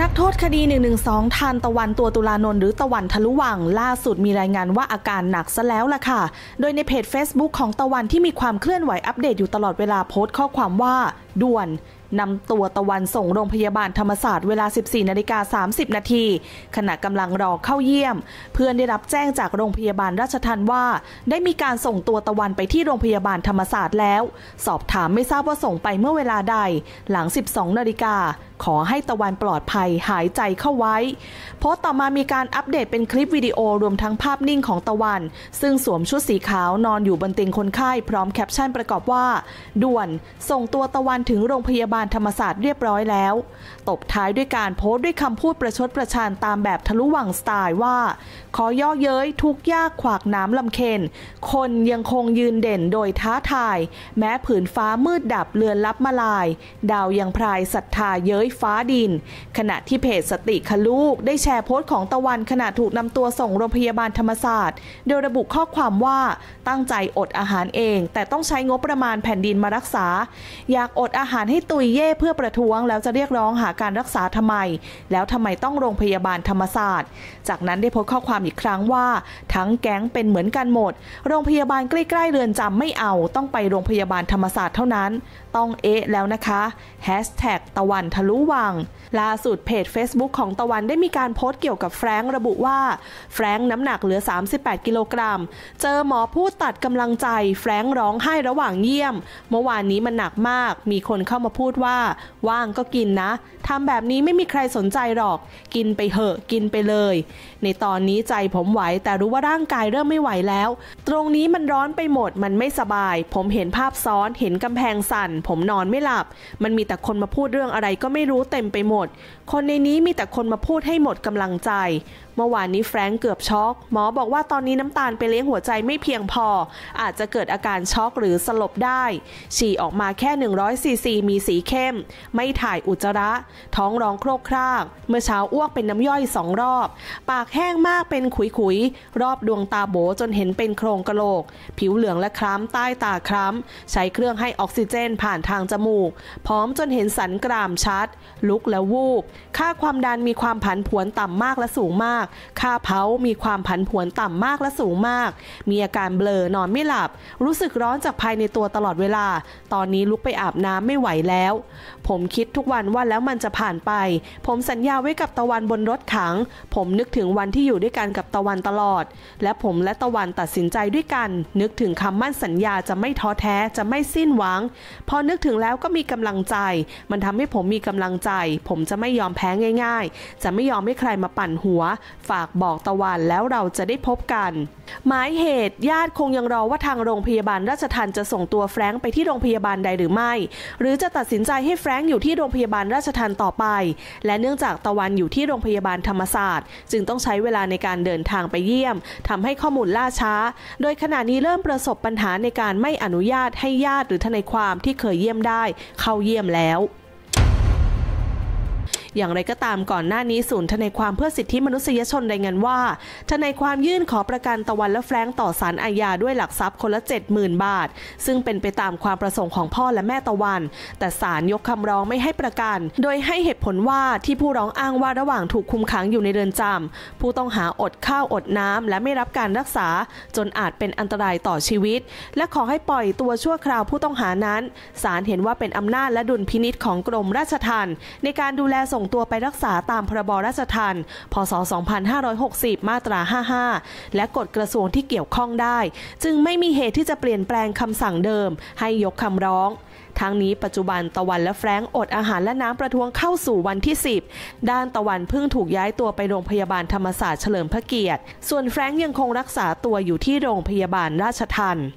นักโทษคดี 112 ทานตะวันตัวตุลานนท์หรือตะวันทะลุวัง ล่าสุดมีรายงานว่าอาการหนักซะแล้วล่ะค่ะ โดยในเพจ Facebook ของตะวันที่มีความเคลื่อนไหวอัปเดตอยู่ตลอดเวลาโพสต์ข้อความว่า ด่วนนำตัวตะวันส่งโรงพยาบาลธรรมศาสตร์เวลา 14นาฬิกา30 นาทีขณะกำลังรอเข้าเยี่ยม เพื่อนได้รับแจ้งจากโรงพยาบาลราชทันว่า ได้มีการส่งตัวตะวันไปที่โรงพยาบาลธรรมศาสตร์แล้ว สอบถามไม่ทราบว่าส่งไปเมื่อเวลาใด หลัง 12 นาฬิกาขอให้ตะวันปลอดภัยหายใจเข้าไว้ โพสต์ต่อมามีการอัปเดตเป็นคลิปวิดีโอรวมทั้งภาพนิ่งของตะวัน ซึ่งสวมชุดสีขาวนอนอยู่บนเตียงคนไข้พร้อมแคปชั่นประกอบว่า ด่วน ส่งตัวตะวันถึงโรงพยาบาลธรรมศาสตร์เรียบร้อยแล้ว ตบท้ายด้วยการโพสต์ด้วยคำพูดประชดประชันตามแบบทะลุวังสไตล์ว่า ขอเยาะเย้ยทุกข์ยากขวากหนามลำเค็ญคนยังคงยืนเด่นโดยท้าทาย แม้ผืนฟ้ามืดดับเลือนลับมาลาย ดาวยังพรายศรัทธาเย้ยฟ้าดิน ขณะที่เพจสติคลูก ได้แชร์โพสต์ของตะวันขณะถูกนำตัวส่งโรงพยาบาลธรรมศาสตร์ โดยระบุข้อความว่าตั้งใจอดอาหารเอง แต่ต้องใช้งบประมาณแผ่นดินมารักษา อยากอดอาหารให้ตุยเย่เพื่อประท้วง แล้วจะเรียกร้องหาการรักษาทำไม แล้วทำไมต้องโรงพยาบาลธรรมศาสตร์ จากนั้นได้โพสต์ข้อความอีกครั้งว่า ทั้งแก๊งเป็นเหมือนกันหมด โรงพยาบาลใกล้ๆเรือนจำไม่เอา ต้องไปโรงพยาบาลธรรมศาสตร์เท่านั้น ต้องเอะแล้วนะคะแฮชแท็กตะวันทะลุวัง ล่าสุดเพจ Facebook ของตะวันได้มีการโพสต์เกี่ยวกับแฟรงระบุว่าแฟรงน้ำหนักเหลือ 38 กิโลกรัม เจอหมอพูดตัดกำลังใจแฟรงร้องไห้ระหว่างเยี่ยม เมื่อวานนี้มันหนักมากมีคนเข้ามาพูดว่า ว่างก็กินนะทำแบบนี้ไม่มีใครสนใจหรอก กินไปเหอะกินไปเลย ในตอนนี้ใจผมไหวแต่รู้ว่าร่างกายเริ่มไม่ไหวแล้ว ตรงนี้มันร้อนไปหมดมันไม่สบาย ผมเห็นภาพซ้อนเห็นกำแพงสั่น ผมนอนไม่หลับ มันมีแต่คนมาพูดเรื่องอะไรก็ไม่รู้เต็มไปหมด คนในนี้มีแต่คนมาพูดให้หมดกำลังใจ เมื่อวานนี้แฟรงก์เกือบช็อก หมอบอกว่าตอนนี้น้ำตาลไปเลี้ยงหัวใจไม่เพียงพอ อาจจะเกิดอาการช็อกหรือสลบได้ ฉี่ออกมาแค่100ซีซีมีสีเข้ม ไม่ถ่ายอุจจาระ ท้องร้องโครกคราก เมื่อเช้าอ้วกเป็นน้ำย่อยสองรอบ ปากแห้งมากเป็นขุยขุย รอบดวงตาโบจนเห็นเป็นโครงกระโหลก ผิวเหลืองและคล้ำใต้ตาคล้ำ ใช้เครื่องให้ออกซิเจนผ่านทางจมูก พร้อมจนเห็นสันกรามชัด ลุกและวูบ ค่าความดันมีความผันผวนต่ำมากและสูงมากค่าเผามีความผันผวนต่ำมากและสูงมาก มีอาการเบลอนอนไม่หลับ รู้สึกร้อนจากภายในตัวตลอดเวลา ตอนนี้ลุกไปอาบน้ำไม่ไหวแล้ว ผมคิดทุกวันว่าแล้วมันจะผ่านไป ผมสัญญาไว้กับตะวันบนรถขัง ผมนึกถึงวันที่อยู่ด้วยกันกับตะวันตลอด และผมและตะวันตัดสินใจด้วยกัน นึกถึงคำมั่นสัญญาจะไม่ท้อแท้จะไม่สิ้นหวัง พอนึกถึงแล้วก็มีกำลังใจ มันทำให้ผมมีกำลังใจ ผมจะไม่ยอมแพ้ง่าย ๆ จะไม่ยอมให้ใครมาปั่นหัวฝากบอกตะวันแล้วเราจะได้พบกัน หมายเหตุญาติคงยังรอว่าทางโรงพยาบาลราชทันจะส่งตัวแฟรงค์ไปที่โรงพยาบาลใดหรือไม่ หรือจะตัดสินใจให้แฟรงค์อยู่ที่โรงพยาบาลราชทันต่อไป และเนื่องจากตะวันอยู่ที่โรงพยาบาลธรรมศาสตร์ จึงต้องใช้เวลาในการเดินทางไปเยี่ยมทำให้ข้อมูลล่าช้า โดยขณะนี้เริ่มประสบปัญหาในการไม่อนุญาตให้ญาติหรือทนายความที่เคยเยี่ยมได้ เข้าเยี่ยมแล้ว อย่างไรก็ตามก่อนหน้านี้ศูนย์ทนายความเพื่อสิทธิมนุษยชนรายงานว่าทนายความยื่นขอประกันตะวันและแฟรงต่อศาลอาญาด้วยหลักทรัพย์คนละ 70,000 บาท ซึ่งเป็นไปตามความประสงค์ของพ่อและแม่ตะวัน แต่ศาลยกคำร้องไม่ให้ประกัน โดยให้เหตุผลว่าที่ผู้ร้องอ้างว่าระหว่างถูกคุมขังอยู่ในเรือนจำผู้ต้องหาอดข้าวอดน้ำและไม่รับการรักษา จนอาจเป็นอันตรายต่อชีวิต และขอให้ปล่อยตัวชั่วคราวผู้ต้องหานั้นศาลเห็นว่าเป็นอำนาจและดุลพินิษของกรมราชทัณฑ์ในการดูแลส่งตัวไปรักษาตามพรบราชทัณฑ์พศ 2560 มาตรา 55 และกฎกระทรวงที่เกี่ยวข้องได้ จึงไม่มีเหตุที่จะเปลี่ยนแปลงคำสั่งเดิม ให้ยกคำร้องทั้งนี้ปัจจุบันตะวันและแฟรงก์อดอาหารและน้ำประท้วงเข้าสู่วันที่ 10 ด้านตะวันเพิ่งถูกย้ายตัวไปโรงพยาบาลธรรมศาสตร์เฉลิมพระเกียรติ ส่วนแฟรงก์ยังคงรักษาตัวอยู่ที่โรงพยาบาลราชทัณฑ์